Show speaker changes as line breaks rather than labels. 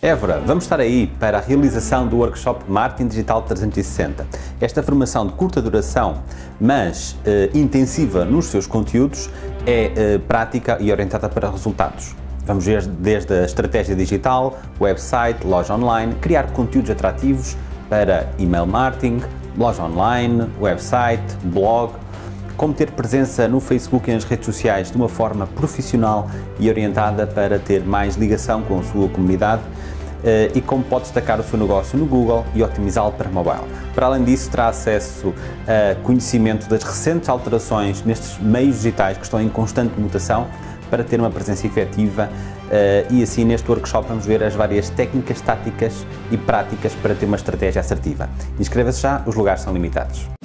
Évora, vamos estar aí para a realização do workshop Marketing Digital 360. Esta formação de curta duração, mas eh, intensiva nos seus conteúdos, é eh, prática e orientada para resultados. Vamos ver desde a estratégia digital, website, loja online, criar conteúdos atrativos para email marketing, loja online, website, blog, como ter presença no Facebook e nas redes sociais de uma forma profissional e orientada para ter mais ligação com a sua comunidade e como pode destacar o seu negócio no Google e otimizá-lo para mobile. Para além disso, terá acesso a conhecimento das recentes alterações nestes meios digitais que estão em constante mutação para ter uma presença efetiva eh, e assim neste workshop vamos ver as várias técnicas, táticas e práticas para ter uma estratégia assertiva. Inscreva-se já, os lugares são limitados.